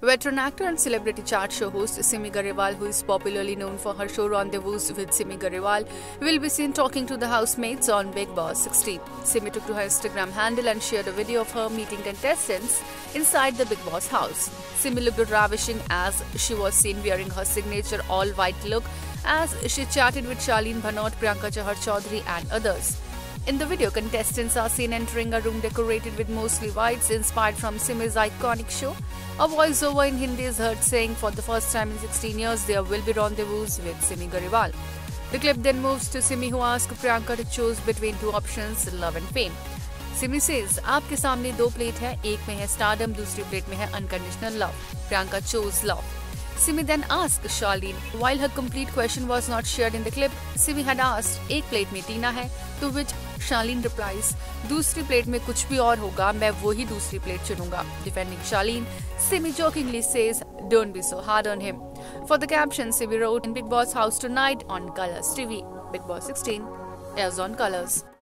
Veteran actor and celebrity chat show host Simi Garewal, who is popularly known for her show Rendezvous with Simi Garewal, will be seen talking to the housemates on Bigg Boss 16. Simi took to her Instagram handle and shared a video of her meeting contestants inside the Bigg Boss house. Simi looked ravishing as she was seen wearing her signature all-white look as she chatted with Charlene Bhanot, Priyanka Chahar Chaudhary and others. In the video, contestants are seen entering a room decorated with mostly whites inspired from Simi's iconic show. A voiceover in Hindi is heard saying for the first time in 16 years there will be rendezvous with Simi Garewal. The clip then moves to Simi who asks Priyanka to choose between two options, love and fame. Simi says, आपके सामने दो plate है एक में है stardom दूसरी plate में है unconditional love Priyanka chose love Simi then asked Charlene. While her complete question was not shared in the clip, Simi had asked, एक प्लेट में टीना है to which शालीन रिप्लाइज दूसरी प्लेट में कुछ भी और होगा, मैं वो ही दूसरी प्लेट चुनूँगा। Defending Shaleen Simi jokingly says don't be so hard on him for the caption Simi wrote Bigg Boss house tonight on Colors TV Bigg Boss 16 airs on Colors